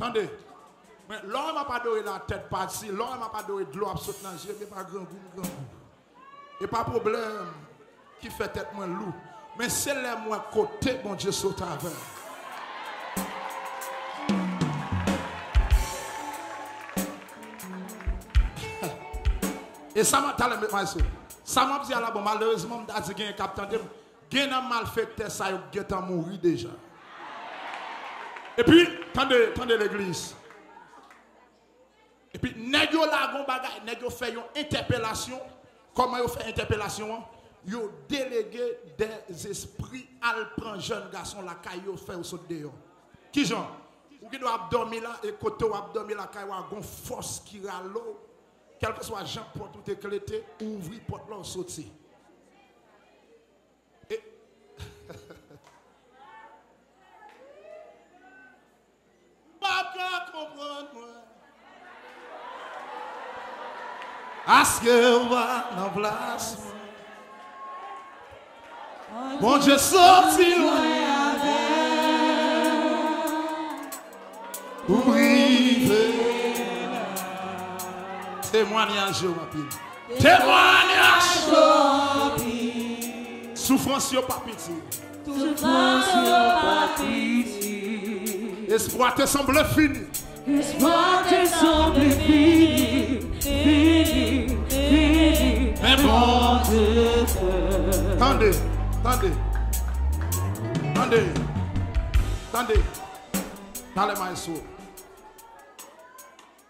Attendez. Mais l'homme n'a pas donné la tête partie, l'homme n'a pas donné de l'eau absolue dans le mais pas grand goût, grand. Et pas de problème qui fait tête moins loup. Mais c'est les moi côté, bon Dieu, saute avec. Et ça m'a soeur. Ça m'a dit à la malheureusement, je dit qu'il y a un capitaine, il y a un malfaiteur, ça y a déjà. Et puis, attendez l'église. Et puis, nèg yo la gon bagay, nèg yo fait une interpellation. Comment yo fait interpellation? Yo délégué des esprits al prend jeune garçon la caille fait au saut. Qui genre? Ou qui doit là et côté ou dormir la caille ou gon force qui ralo. Quel que soit Jean porte tout éclaté, ouvrir porte là. Et Pas comprendre moi. Que va dans place? Bon Dieu sorti loin Pour briver Témoignage ma pile Témoignage. Souffrance yo pas pitié. Souffrance yo pas pitié. Espoir te semble fini. Espoir te semble fini Mais bon Dieu Attendez, attendez. Attendez. Attendez. Dans les maïsous.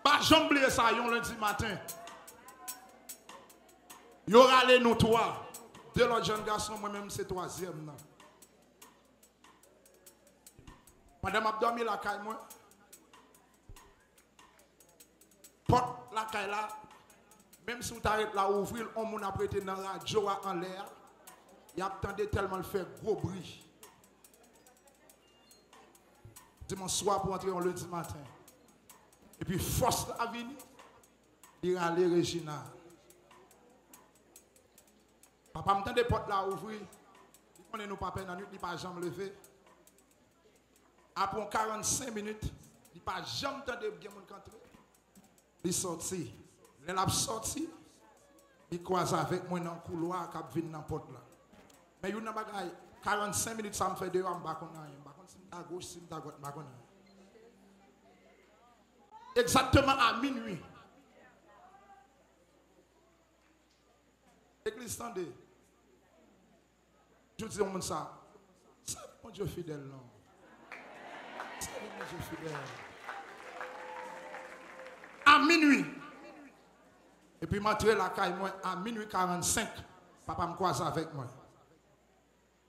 Pas j'oublie ça yon lundi matin. Yo rale nous trois. Deux autres jeunes garçons, moi-même c'est troisième. Non. Là. Madame dormi la caille moi. Porte la caille là, Même si vous t'arrêtez là, ouvrir, on m'a prêté dans la radio en l'air. Il attendait tellement le faire gros bruit. Dimanche soir pour entrer en lundi matin. Et puis force la venue, il allé Regina. Papa me des portes là ouvrir. Il connaît nos papas dans la nuit, il pas jamais levé. Après 45 minutes, il pas jamais entendu bien mon. Il sorti. Il a sorti. Il croise avec moi dans le couloir qui vient dans la porte là. Mais il y a 45 minutes, ça me fait dehors, je ne sais pas si je à gauche, si à droite, je ne sais pas. Exactement à minuit. L'église tendez. Je dis ça. C'est mon Dieu fidèle, non? C'est mon Dieu fidèle. À minuit. Et puis, je la caille, à minuit 45. Papa me croise avec moi.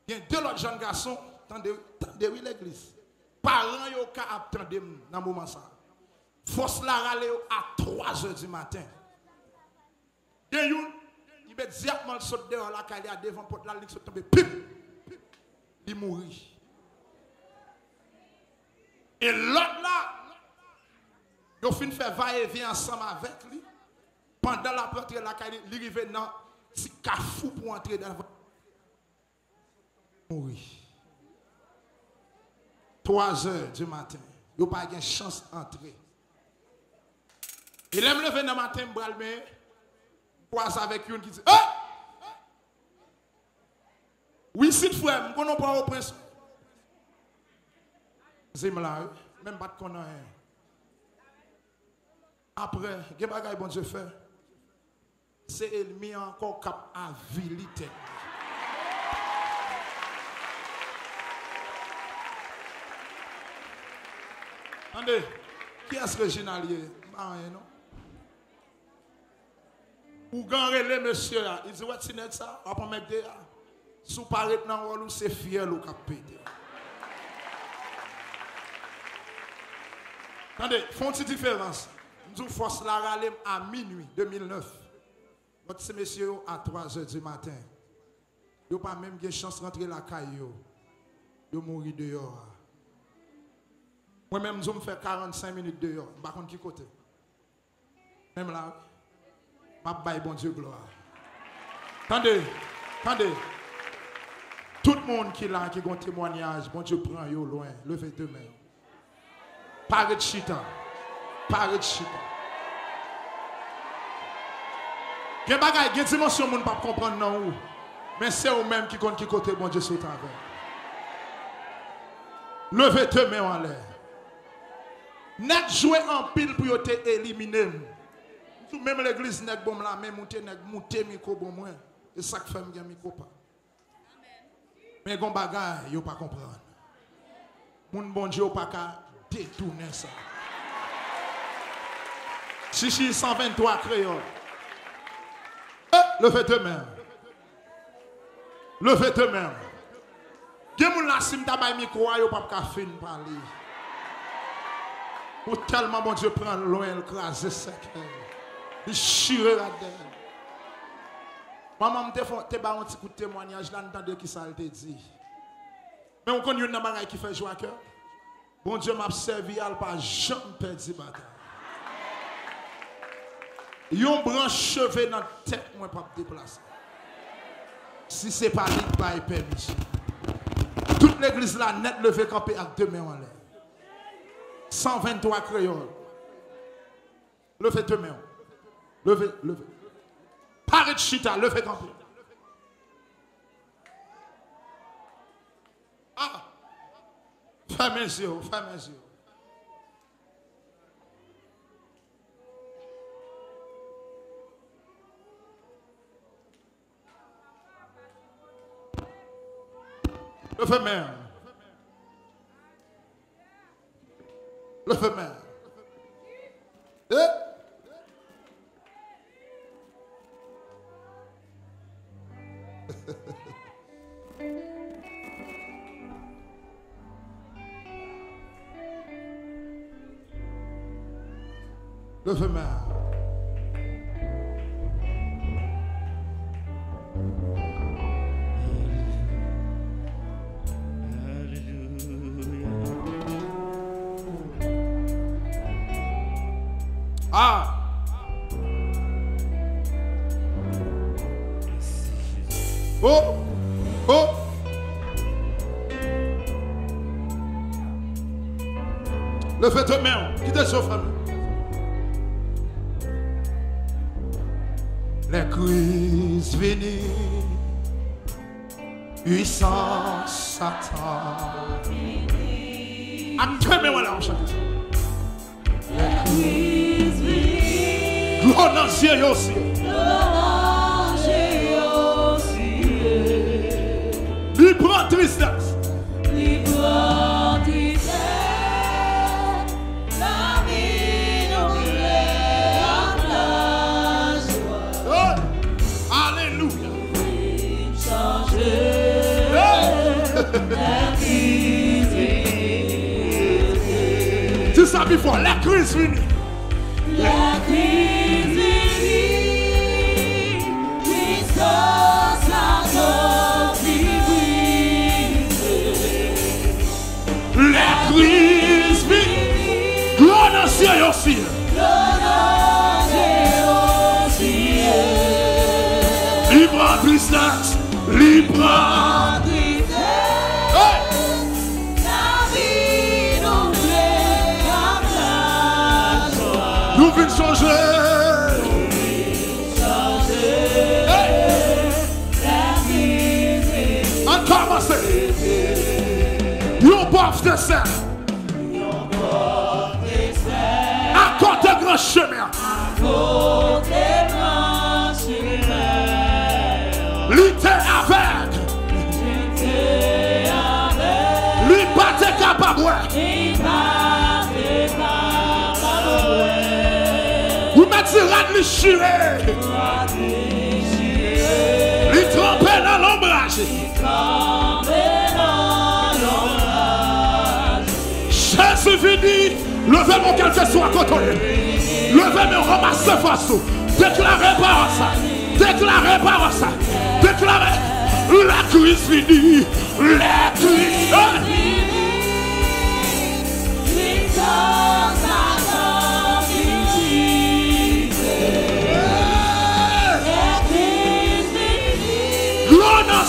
Il y a deux autres jeunes garçons, attendez, oui l'église. Parents ka attendent dans moment ça. Force la rale yo à 3 heures du matin. De yon, il met directement saute dehors la caille devant porte la ligne saute tomber pip. Il mourit. Et l'autre là, il fin fait va-et-vient ensemble avec lui. Pendant la porte de la caille, il arrive dans petit cafou pour entrer dans la mourir. 3 heures du matin, il n'y a pas de chance d'entrer. Il aime lever dans le matin, mais croise avec une qui dit Ah! Oui, c'est frère, je ne pas au prince. C'est là, même pas de connaître. Après, il y a des bon Dieu fait. se elmi ankon kap avilite. Ande, ki as rejinalye? Manye non? Ou gan rele monsye la, i zi wet sinet sa, apan mette ya, sou paret nan wol ou se fiel ou kap pete. Ande, fon ti diferans, nou fos la ralem a minui 2009. Votre ces messieurs à 3 h du matin. Yo pas même de chance de rentrer la caille. Yo mourir dehors. Moi-même, je me fais 45 minutes dehors. Je ne sais pas qui côté? Même là, je bon Dieu gloire. Attendez, attendez. Tout le monde qui est là, qui a un témoignage, bon Dieu prend yo loin. Levez deux mains. Paré de chita. Paré de chita. Gen bagay, gen dimension moun pa comprendre nan ou? Mais c'est ou même qui compte qui côté bon Dieu sur ta vie. Levez tes mains en l'air. Net joué en pile pour éliminer. Tout même l'église net bon la même monter net monter micro bon moi. Et ça que fait me micro pas. Mais gon bagay yo pas comprendre. Moun bon Dieu pas qu'à détourner ça. Chichi 123 créole. Levez tes mains. Levez tes mains. Gen moun la sim tabay micro yo pas ka fin parler. Pour tellement bon Dieu prend loin le craser sec. Il chire la dedans. Maman font te ba un petit coup de témoignage là entendre qui ça te dit. Mais on connaît une bagaille qui fait jouer à cœur. Bon Dieu m'a servi al pas jamais perdu bataille. Yon branche cheveux dans la tête moi pas déplacer. Si c'est pas lui pas permission. Toute l'église là net levé campé avec deux mains en l'air. 123 créoles. Levez deux mains. Levez, levez. Paré de chita, levez campé. Ah! Fermez les yeux, fermez les yeux. Levez main. Levez main. Eh? Main. Ah! Tes mains. Quittez ce famille. Les crises venues, puissance Satan. Mais voilà, on chante. Gloire dans ciel aussi. C'est ça, il faut la crise finie. La crise est puissance à La crise finie. Gloire dans le ciel aussi. Il prend tristesse. Il prend. Hey! Encore commencer. Yon bof mettez rad li chiré. Li trempé dans l'ombrage. Jésus vini. Levez mon cœur ce soir côté. Levez mon ramasse face. Déclarez par ça. Déclarez par ça. Déclarez. La crise finie. La crise.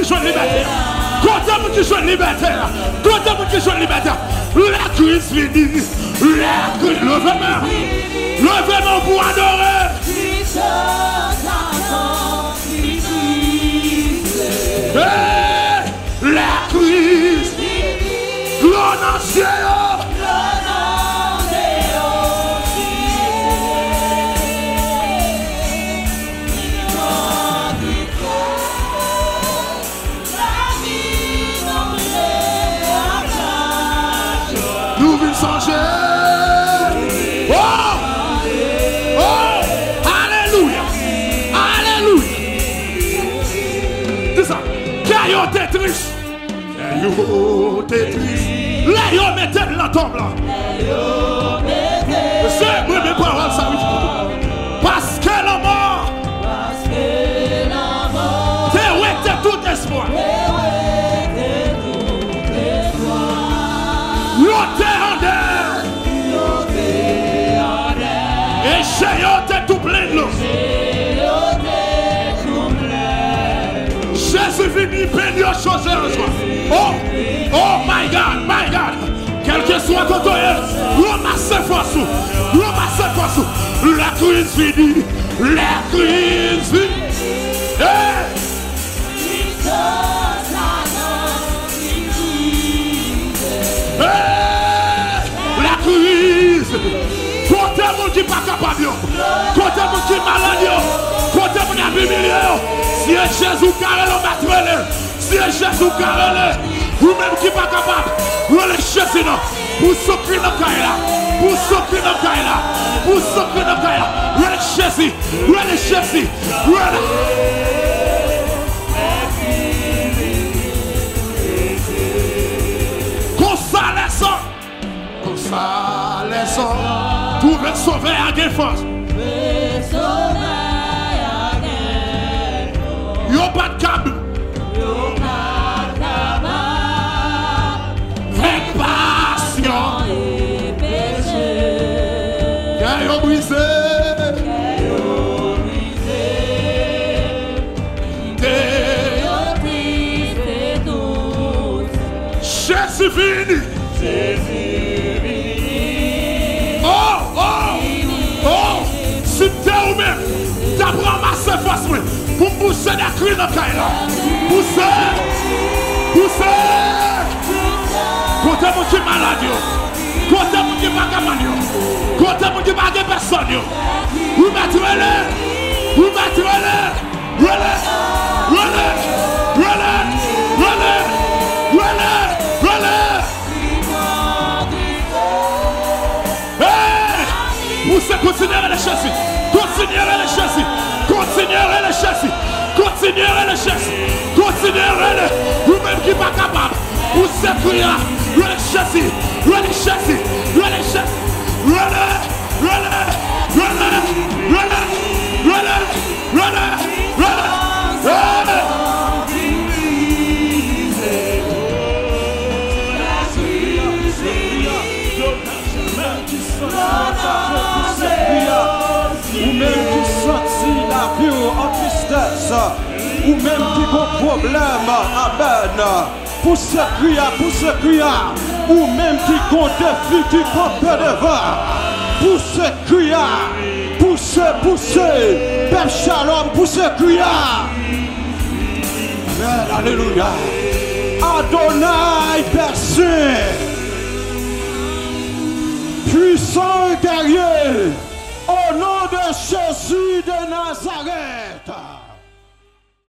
dit soit liberté. Quand on dit soit liberté. Quand on dit soit liberté. La crise finie. La crise, levez-moi. Levez-moi pour adorer. Eh, la crise. Gloire dans tris Yo te tris La yo mette la tombe la La yo mette la tombe la Se mwen mwen parol sa wich Jésus venu bénir aux choses en soi. Oh, oh my God, my God. Quel que soit ton toyer, ramassez force, ramassez force. La crise finie, la crise finie. Hey! Hey! La crise. Côté mon qui pas capable. yo. Côté mon qui malade. yo. Côté mon qui a humilié. Siye Jezou karele matrele, siye Jezou karele, ou menm ki pa kapap, rele Jezi nan, pou sokri nan kaila, pou sokri nan kaila, pou sokri nan kaila, rele Jezi, rele Jezi, rele... Konsa leson, konsa leson, pou men sove a gen fos. Sauver à des forces. Yo pas de câble. Avec passion. Quand yo brisé. Pousse da kri nan kay la. Pousse. Pousse. Kote moun ki malad yo. Kote moun ki bagaman yo. Kote moun ki bagay person yo. Ou bati wele. Ou bati wele. Wele. Wele. Wele. Wele. Wele. Wele. Hey! Pousse kontinere le chasi. Kontinere le chasi. Kontinere le chasi. Continuez les chasser. Continuez à les. Vous-même qui pas problème à peine, pour ce cria, pour ce cria, ou même qui compte défi qui compte devant, pour ce cria, pour ce, Père Shalom, pour ce. Amen, Alléluia. Adonai, Saint, puissant guerrier, au nom de Jésus de Nazareth.